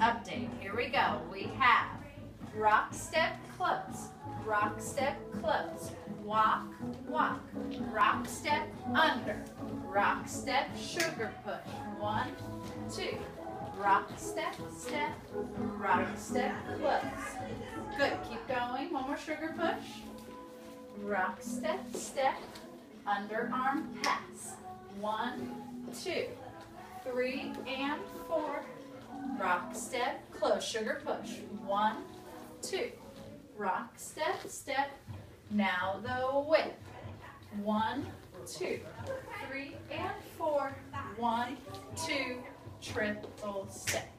update. Here we go. We have rock, step, close, rock, step, close, walk, walk, rock, step, under, rock, step, sugar push. One, two, rock, step, step, rock, step, close. Good. Keep going. One more sugar push. Rock, step, step, underarm pass. One, two, three, and four. Rock, step, close, sugar push. One, two. Rock, step, step. Now the whip. One, two, three, and four. One, two, triple step.